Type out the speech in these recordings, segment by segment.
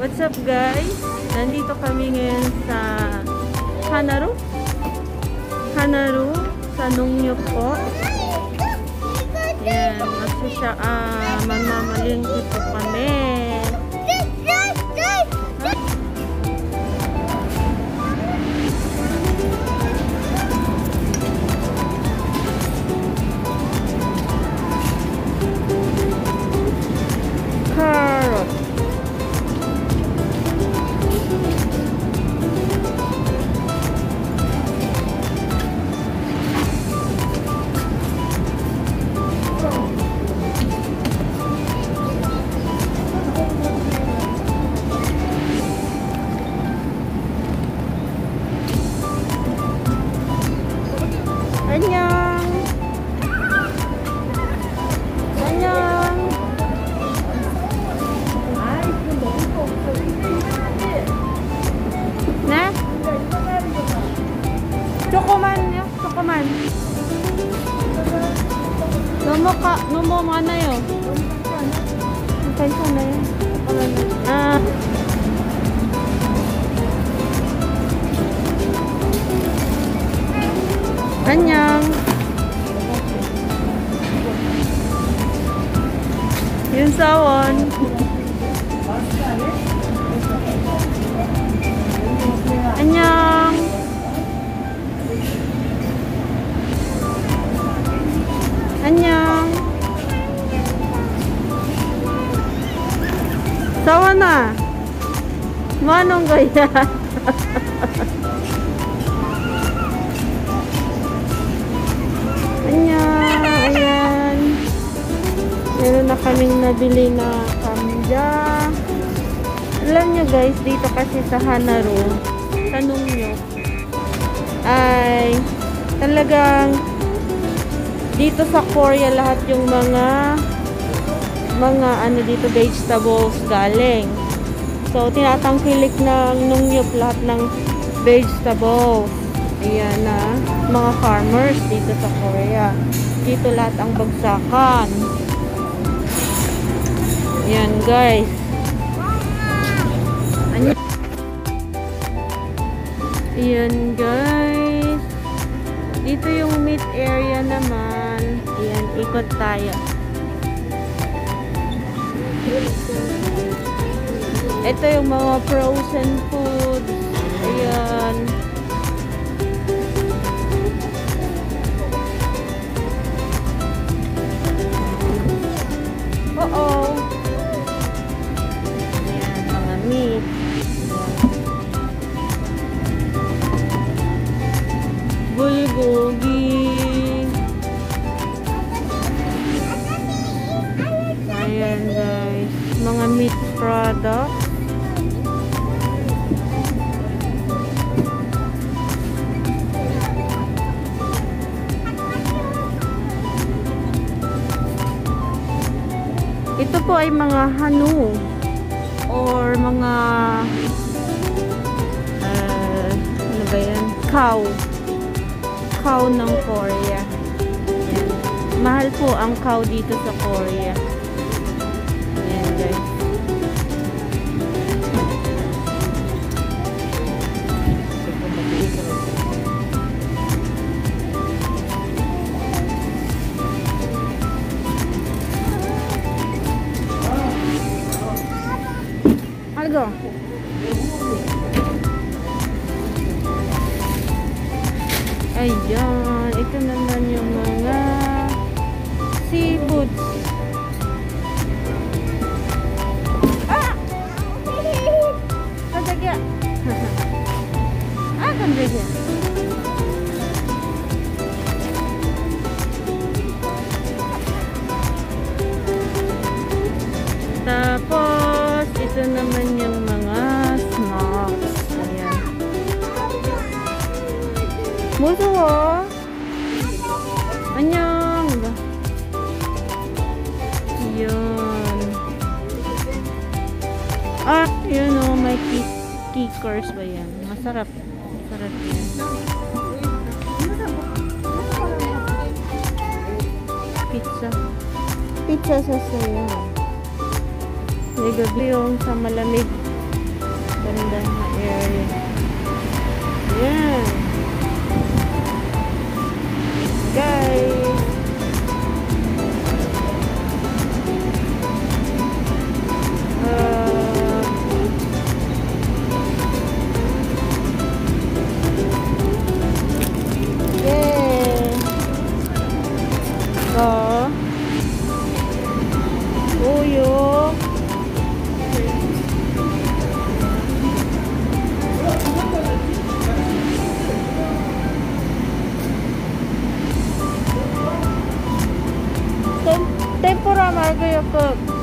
What's up guys? Nandito kami ngayon sa Hanaru. Hanaru sa Nungyo po. Yan, magsasya, ah, magmamalingki po kami. Yung sawon. Anyang! Anyang! Sawon na! Manong kaya? kaming nabili na kamja. Alam nyo guys, dito kasi sa Hanaru, tanong nyo, ay talagang dito sa Korea lahat yung mga mga ano dito vegetables galing. So, tinatangkilik ng nungyop lahat ng vegetables. Ayan na, mga farmers dito sa Korea. Dito lahat ang bagsakan. Ayan guys. Ano? Ayan guys. Dito yung meat area naman. Ayan, ikot tayo. Ito yung mga frozen foods. Ayan. Po ay mga hanu or mga uh, ano ba yan? Cow. Cow ng Korea. Yan. Mahal po ang cow dito sa Korea. Algo. Ayan. Ito naman yung mga seafoods. Ah! Kadagya. ah, kadagya. ito oh. Anyang. Yun. Ah, yun oh, may kickers ba yan? Masarap. Masarap yan. Pizza. Pizza sa saya. May gabi yung sa malamig. Ganda na area. Yan. Yeah. Guys. くよく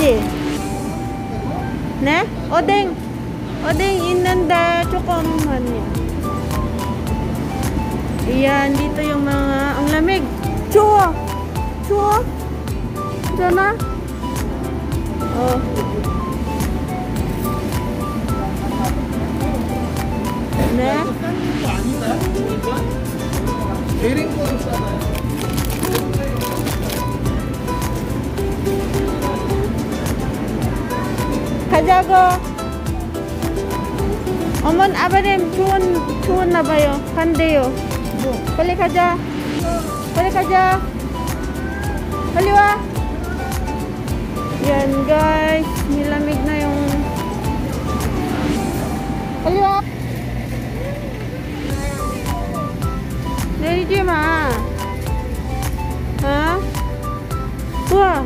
Ye. Ne? Odeng. Odeng inanda chokomuhan niya. Iyan, dito yung mga, ang lamig. Chua! Chua! Diyan? Oh. 어머니, 아버님, 추운, 추웠나 봐요. 간대요. 빨리 가자. 빨리 가자. 빨리 와. Yan guys, nilamig na yung 빨리 와. 내리지 마. 어? 우와.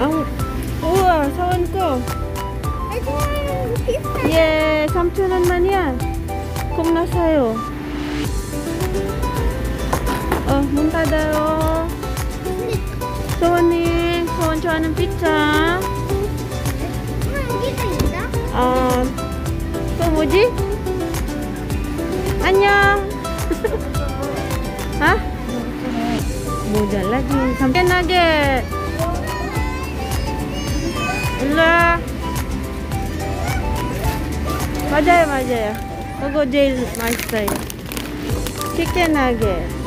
ang uwa, sawan ko. 예, 3,000원만 yan. kung nasa'yo. Oh, 문 닫아요. 소원님, 소원 좋아하는 피자. 어, 또 뭐지? 안녕. 아? 모자 lagi. Sampai nugget. 일로 와. 맞아요, 맞아요. 그거 제일 맛있어요. 치킨 나게.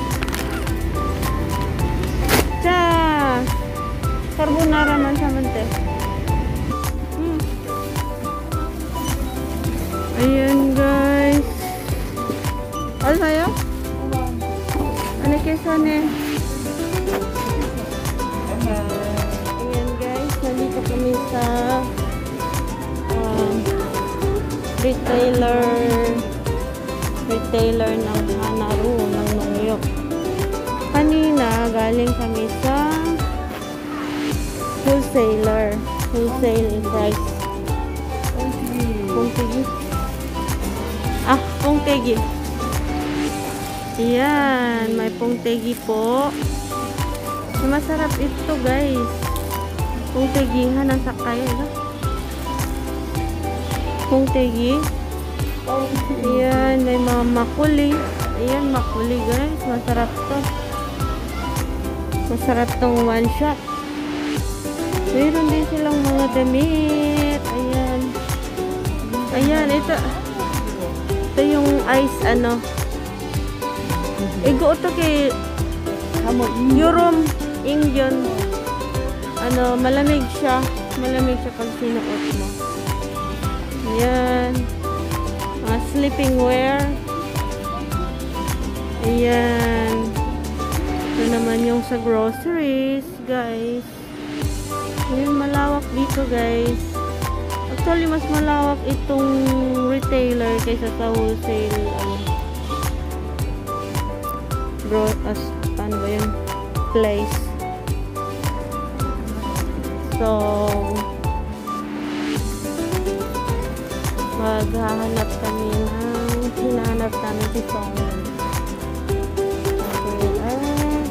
retailer ng Hanaru ng Nongyok. Kanina, galing kami sa wholesaler. Wholesale price. Pungtegi. Ah, pungtegi. Ayan, may pungtegi po. Masarap ito, guys. Pungtegihan ang sakay, no? Pungtegi. Ayan, may mga makuli. Ayan, makuli, guys. Masarap to. Masarap tong one shot. Meron din silang mga damit. Ayan. Ayan, ito. Ito yung ice, ano. Igo ito kay Eurom Indian. Ano, malamig siya. Malamig siya pag sinuot mo. Ayan. Mga sleeping wear. Ayan. Ito naman yung sa groceries, guys. Ayan, malawak dito, guys. Actually, mas malawak itong retailer kaysa sa wholesale, ano, bro, as, ano ba yun? Place. So, maghahanap kami ng hinanap namin si Songmin. Okay, ah, ay,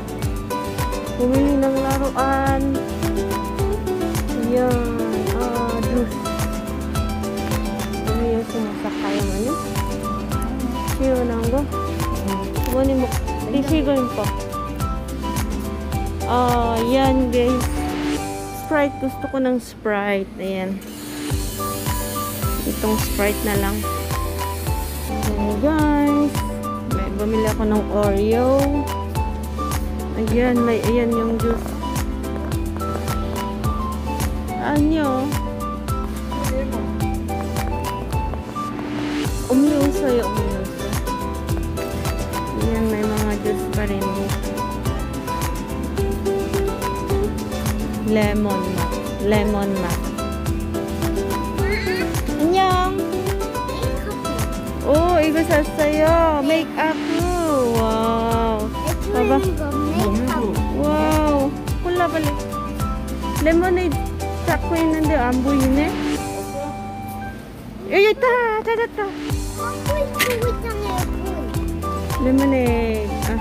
bumili ng laruan. Yan, ah, juice. Ano yung sumasakay ang ano? Siyo nang go. Kumanin mo. Tisigoyin pa. Ah, yan guys. Sprite. Gusto ko ng Sprite. Ayan. Itong Sprite na lang. Ayan guys. May bumili ako ng Oreo. Ayan, may ayan yung juice. Anyo? Umyuso yung umyuso. Ayan, may mga juice pa rin. Lemon mat. Lemon mat. Oh, iba sa'yo. Make up mo. Wow. Aba. Wow. 콜라 빨리. 레모네이드 잡고 있는데 안 보이네. 여기 있다. 찾았다. Lemonade. Ah.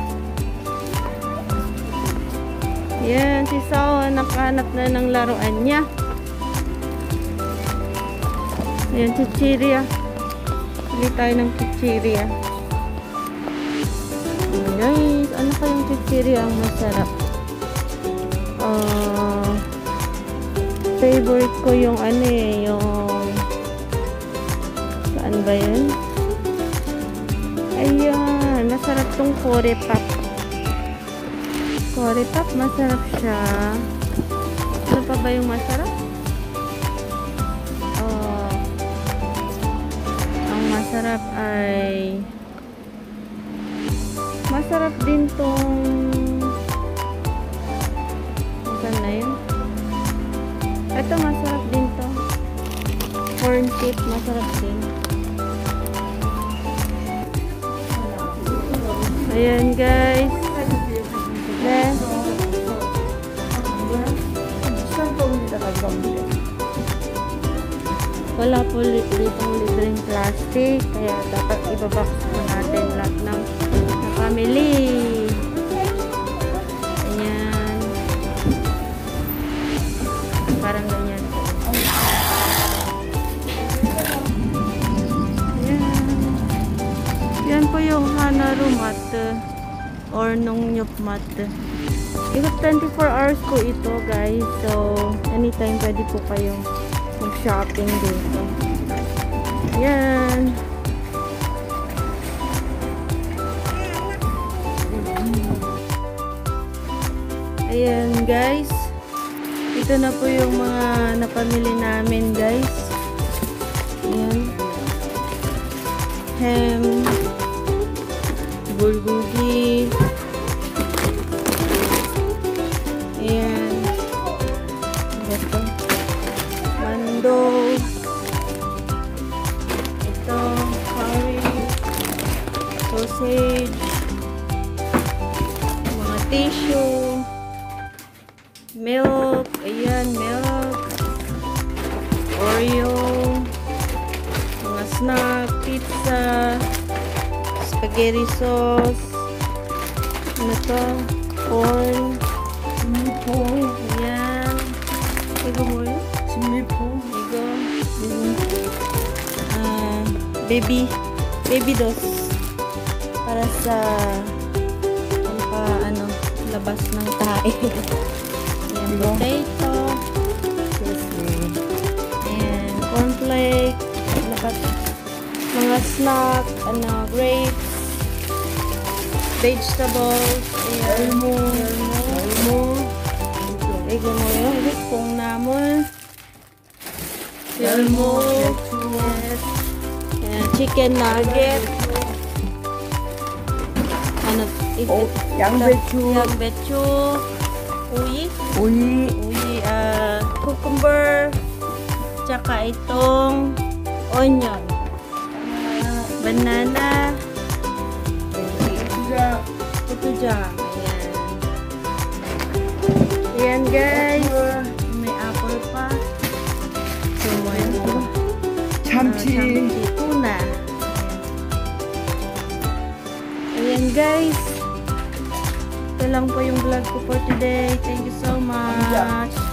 Yan, si Sao nakahanap na ng laruan niya. Yan, chichirya. Bili tayo ng chichirya. Ayan, Guys, ano kayong chichirya ang masarap? Ah, favorite ko yung ano eh, yung saan ba yun? Ayan, masarap tong kore pop. Kore pop, masarap siya. Ano pa ba yung masarap? Masarap ay masarap din tong saan na yun? Ito masarap din to. Corn chip, masarap din. Ayan guys. Then, wala po ditong libreng plastic. Kaya dapat ibabox po natin lahat ng na family. Ayan. Parang ganyan. Ayan. Yan po yung Hanaru mat or nung nyup mat. Ikot 24 hours ko ito guys. So, anytime pwede po kayong mag-shopping dito. Yan. Ayan guys. Ito na po yung mga napamili namin guys. Ayan. Ham. Bulgogi. Sausage. Mga tissue. Milk. Ayan, milk. Oreo. Mga snack. Pizza. Spaghetti sauce. Ano to? Corn. Ayan. Igo mo yun? Igo. Ah, baby. Baby dos. Para sa pampa, ano, labas ng tae. Ayan, potato. Ayan, cornflake. Lapat. Mga snack, ano, grapes. Vegetables. Ayan. Elmo. Elmo. Igo mo yun. Kung namon. Elmo. Yes. Ayan, chicken nugget. Ano? Oh, 양배추. 양배추. Uyi. 오이, Uyi, ah, cucumber. Tsaka itong onion. Banana. 고추장, Gochujang. Ayan. Ayan guys. May apple pa. So, mo yan. Ah, 참치, 참치, tuna. Ayan guys. Lang po yung vlog ko for today. Thank you so much.